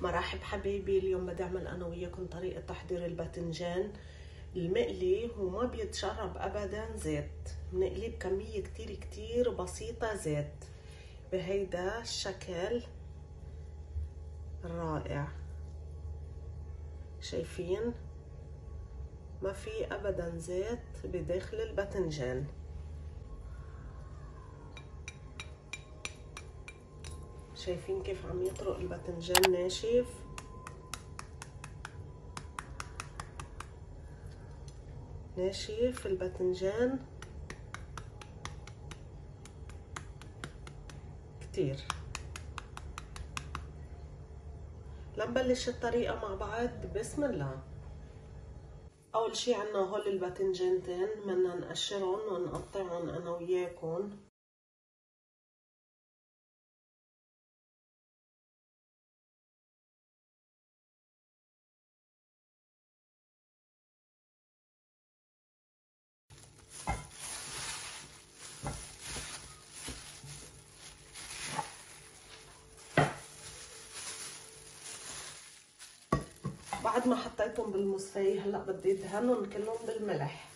مرحب حبايبي اليوم بدي اعمل أنا وياكم طريقة تحضير الباذنجان. المقلي وما بيتشرب ابدا زيت. بنقليه بكمية كتير كتير بسيطة زيت. بهيدا الشكل رائع. شايفين؟ ما في ابدا زيت بداخل الباذنجان. شايفين كيف عم يطرق الباذنجان ناشف. ناشف الباذنجان كتير. لنبلش الطريقة مع بعض. بسم الله. أول شي عنا هول الباذنجانتين بدنا نقشرهم ونقطعهم أنا وياكم. بعد ما حطيتهم بالمصفي هلأ بدي ادهنهم كلهم بالملح.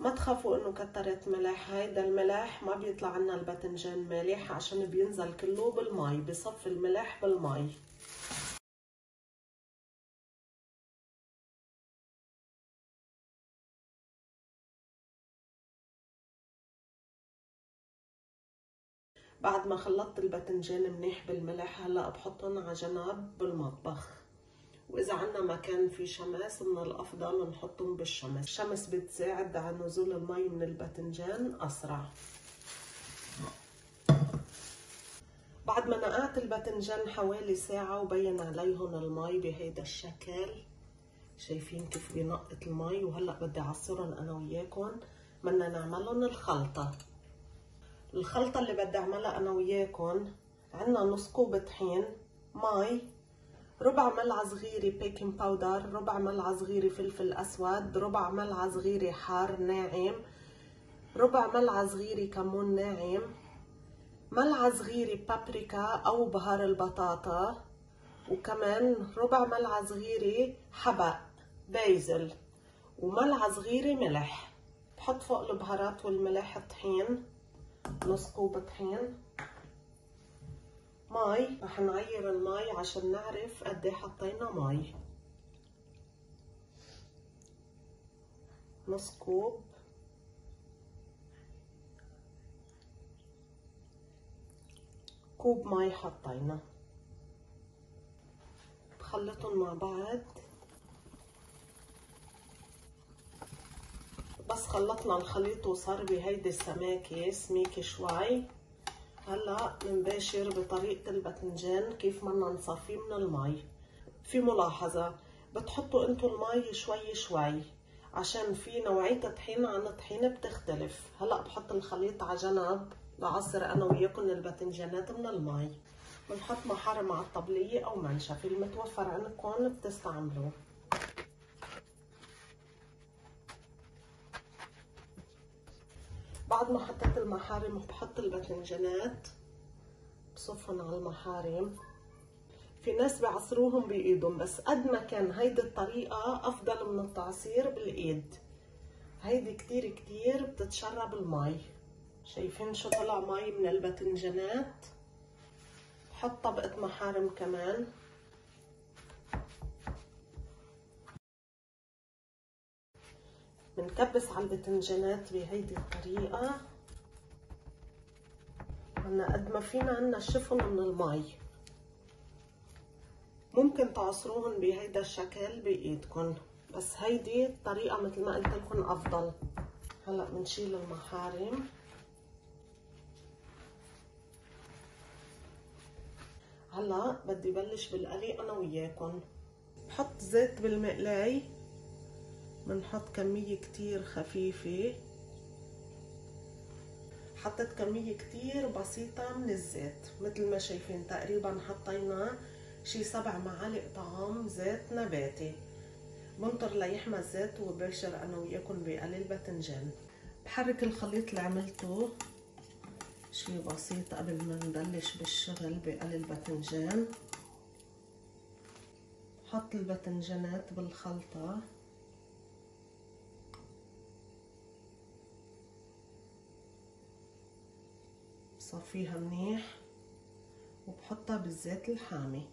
ما تخافوا إنه كترت ملح هيدا الملح ما بيطلع عنا الباذنجان مالح عشان بينزل كله بالمي بصف الملح بالمي بعد ما خلطت الباذنجان منيح بالملح هلأ بحطهم على جنب بالمطبخ. وإذا عنا مكان فيه شمس من الأفضل نحطهم بالشمس. الشمس بتساعد على نزول المي من الباذنجان أسرع. بعد ما نقعت الباذنجان حوالي ساعة وبين عليهم المي بهيدا الشكل شايفين كيف بينقط المي؟ وهلأ بدي أعصرهم أنا وياكم. بدنا نعملهم الخلطة. الخلطة اللي بدي أعملها أنا وياكم عنا نص كوب طحين مي ربع ملعقة صغيرة baking powder ربع ملعقة صغيرة فلفل أسود ربع ملعقة صغيرة حار ناعم ربع ملعقة صغيرة كمون ناعم ملعقة صغيرة بابريكا أو بهار البطاطا وكمان ربع ملعقة صغيرة حبق basil وملعقة صغيرة ملح. بحط فوق البهارات والملح الطحين. نص كوب طحين. مي رح نعير المي عشان نعرف قد إيه حطينا مي نص كوب كوب مي حطينا. بخلطهم مع بعض. بس خلطنا الخليط وصار بهيدي السماكة سميكة شوي. هلا بنباشر بطريقة الباذنجان كيف بدنا نصفيه من المي. في ملاحظة بتحطوا انتو المي شوي شوي عشان في نوعية طحين عن طحينة بتختلف. هلا بحط الخليط على جنب لعصر أنا وياكم الباذنجانات من المي. بنحط محار مع الطبلية أو منشف المتوفر عندكم بتستعملوه. بعد ما حطيت المحارم بحط الباذنجانات بصفهم على المحارم. في ناس بيعصروهم بإيدهم بس قد ما كان هيدي الطريقة أفضل من التعصير بالإيد. هيدي كتير كتير بتتشرب المي. شايفين شو طلع مي من الباذنجانات بحط طبقة محارم كمان. بنكبس على الباذنجانات بهيدي الطريقة. عنا قد ما فينا ننشفهم من المي. ممكن تعصروهم بهيدا الشكل بايدكم بس هيدي الطريقة مثل ما قلت لكم أفضل. هلا بنشيل المحارم. هلا بدي بلش بالقلي أنا وياكم بحط زيت بالمقلاي. بنحط كمية كتير خفيفة. حطيت كمية كتير بسيطة من الزيت. مثل ما شايفين تقريبا حطينا شي سبع معالق طعام زيت نباتي. بنطر ليحمى الزيت وبلشر أنا وياكم بقلي الباذنجان بحرك الخليط اللي عملته شي بسيط قبل ما نبلش بالشغل بقلي الباذنجان بحط الباذنجانات بالخلطة. بصفيها منيح وبحطها بالزيت الحامي.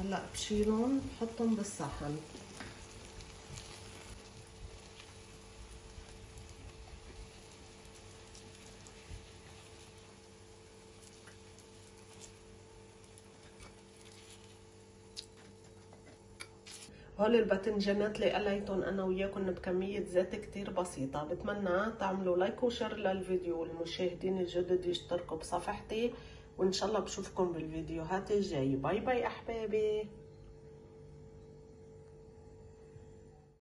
هلا بشيلهم بحطهم بالصحن هول الباذنجانات اللي قليتهم أنا وياكم بكمية زيت كتير بسيطة. بتمنى تعملوا like و share للفيديو. والمشاهدين الجدد يشتركوا بصفحتي. وإن شاء الله بشوفكم بالفيديوهات الجاية. باي باي أحبابي.